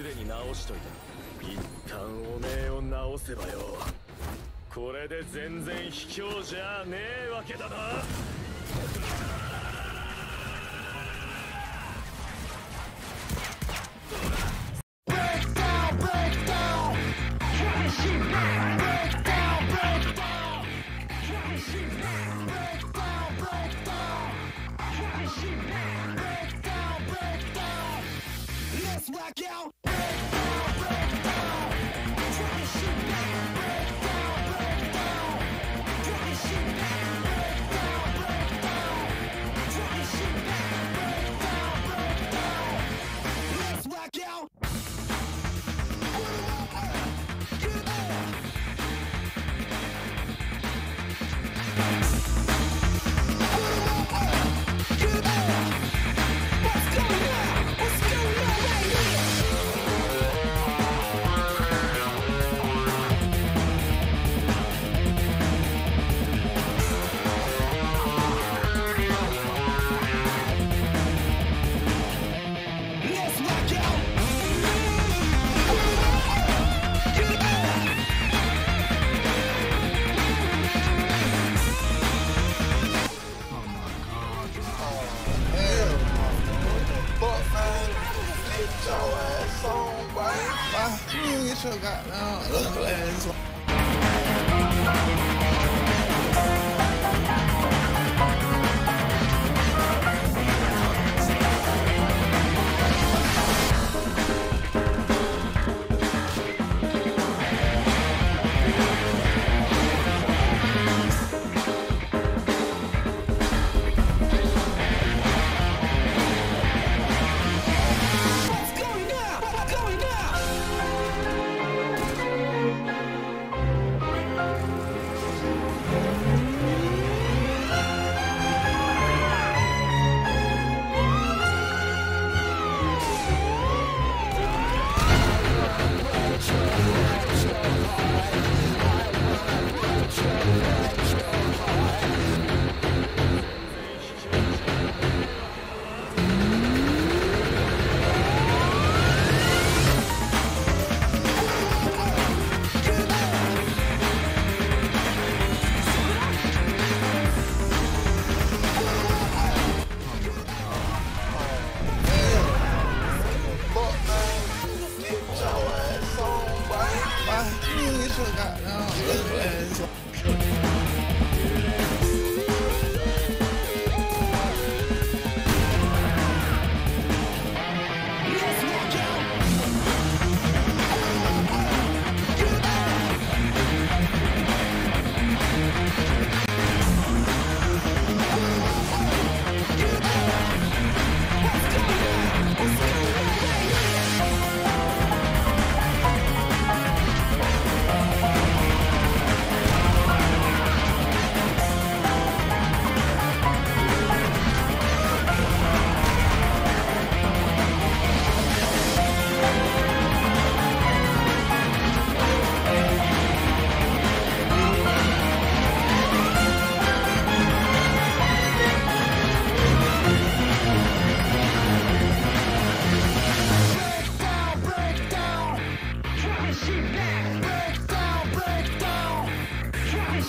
すでに直しといた。一旦おめえを直せばよ。これで全然卑怯じゃねえわけだな。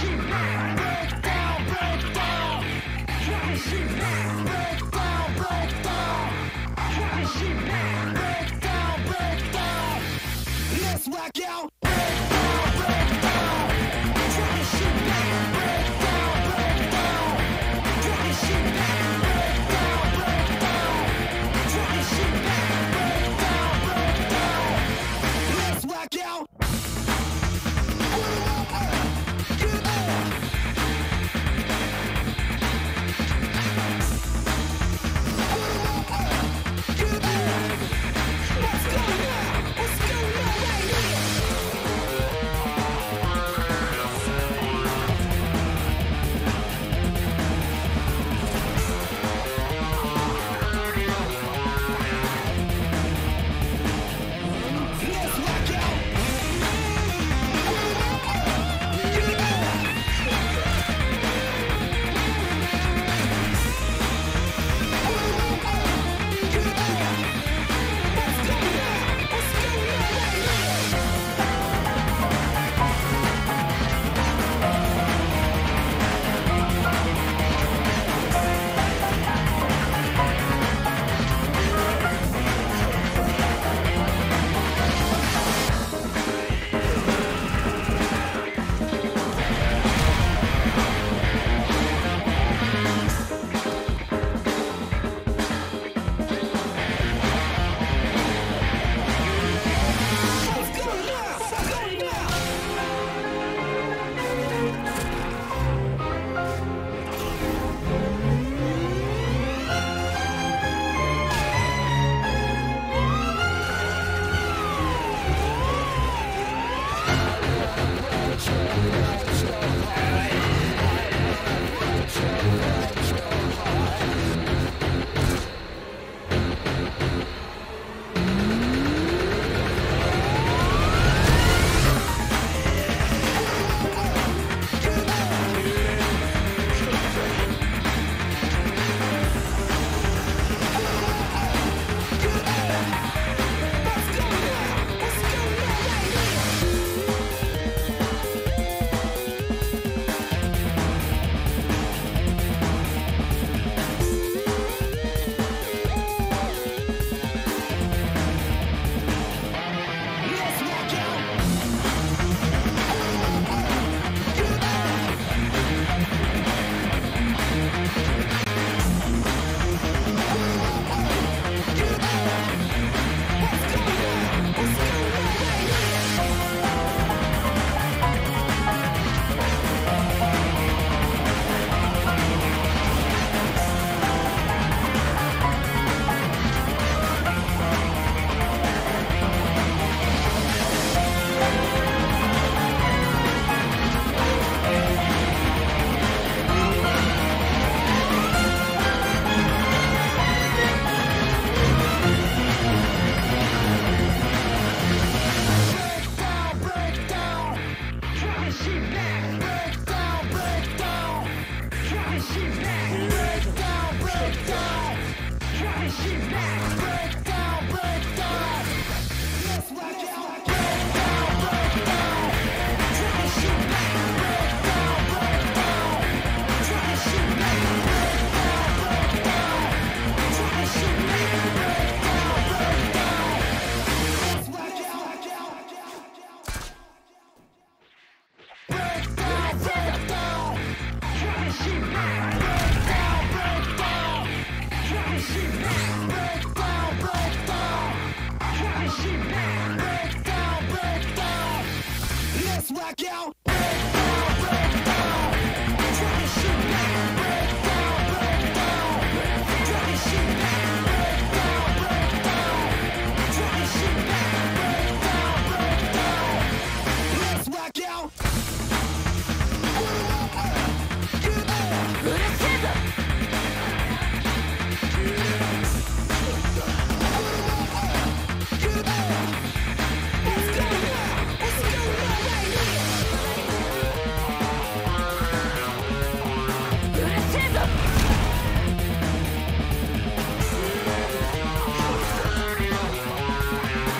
She back, break down, break down. She back.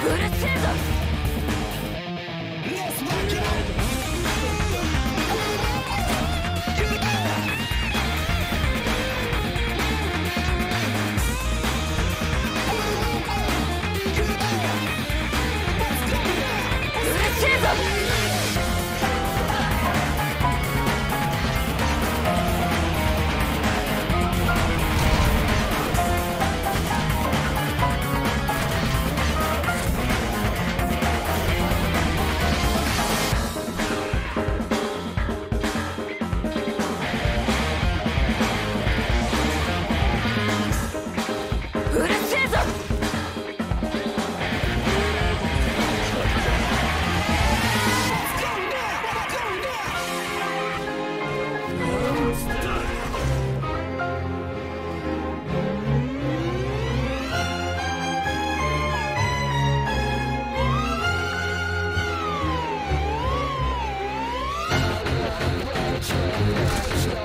うるせえぞ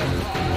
Oh,